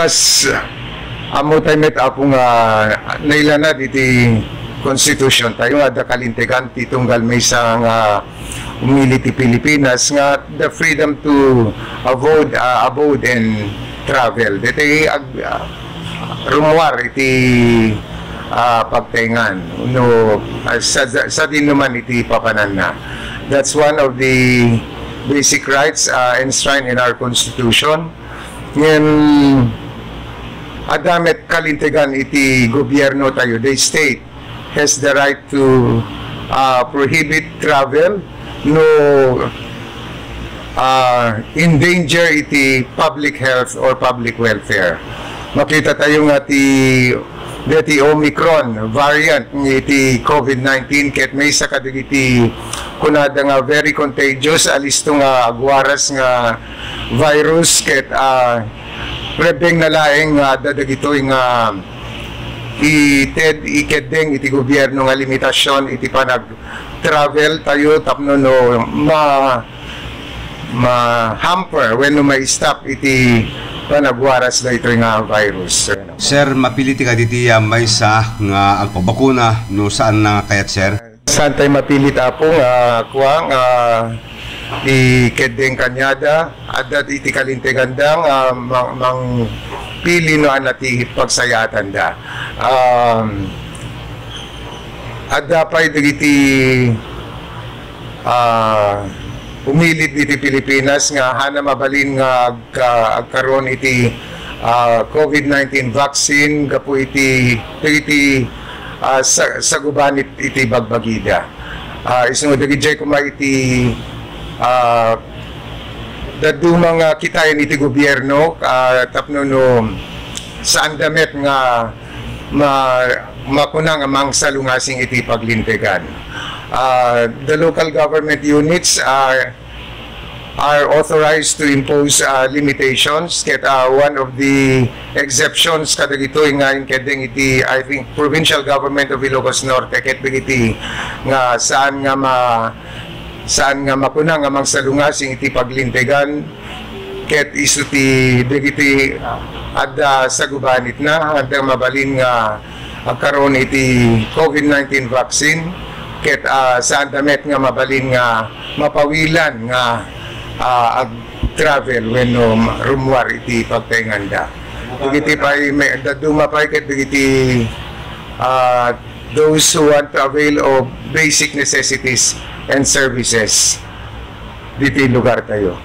kas amo tayo met ako nga nailanad iti constitution tayo nga da kalintegan ti tunggal may sa nga umili ti Pilipinas nga the freedom to avoid uh, abode and travel. Dito ag uh, rumuar iti uh, pagtaingan. No uh, sa, sa din naman iti papanan na. That's one of the basic rights uh, enshrined in our constitution. Ngayon adamet kalintegan iti gobyerno tayo. The state has the right to uh, prohibit travel no uh, endanger iti public health or public welfare. Makita tayo nga ti dati Omicron variant iti COVID-19 ket may sa kadagiti kunada nga very contagious alisto nga agwaras nga virus ket uh, rebeng na laeng nga dadagitoy nga ited ikedeng iti gobyerno nga limitasyon iti panag travel tayo tapno no ma ma hamper when no may stop iti panagwaras na ito nga virus. Sir, mapiliti ka diti uh, may sa nga agpabakuna no saan na kayat sir? Saan tayo mapilit apo nga kuha nga di kedeng kanyada adat iti kalintegandang uh, mang, mang pili no anati pagsayatan da. Um, adda pa iti uh, umilit iti Pilipinas nga hana mabalin nga agka, agkaroon iti uh, COVID-19 vaccine gapu iti iti uh, sa, sa iti bagbagida. Uh, isunod iti kuma iti uh, dadu mga kitayan iti gobyerno uh, tapno no sa andamet nga ma makuna nga mang salungasing iti paglintegan. Uh, the local government units are are authorized to impose uh, limitations ket uh, one of the exceptions kada ito nga in kedeng iti I think provincial government of Ilocos Norte ket iti nga saan nga ma saan nga makuna nga magsalungasing iti paglintegan ket isu ti dagiti adda sa gubanit na adda mabalin nga agkaroon iti COVID-19 vaccine ket uh, saan damet nga mabalin nga mapawilan nga uh, ag travel when um, rumwar iti pagtenganda dagiti pay may daduma pay ket dagiti uh, those who want to avail of basic necessities and services dito lugar tayo.